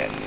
activated.